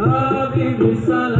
حبيبي سلام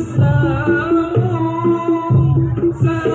Salam, salam.